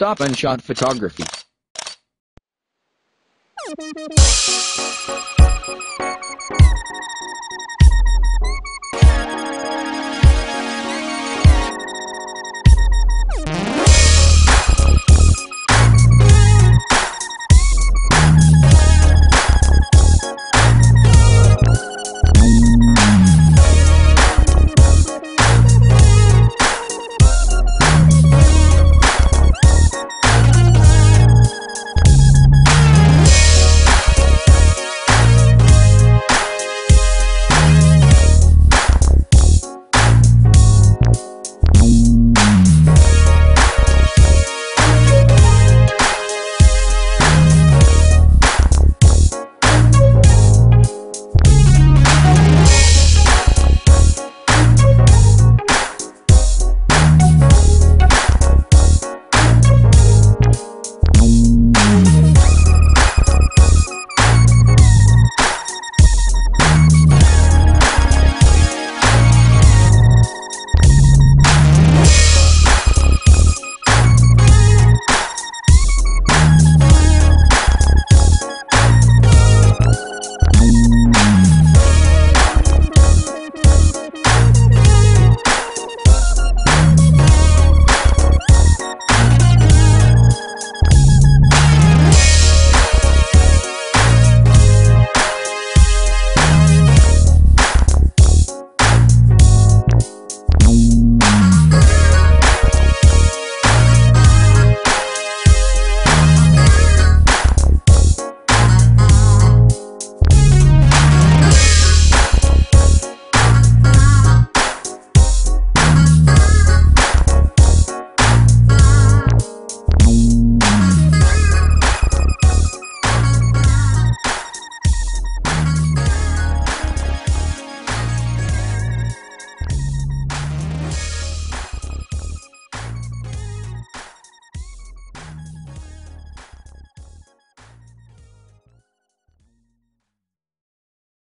Stop and shot photography.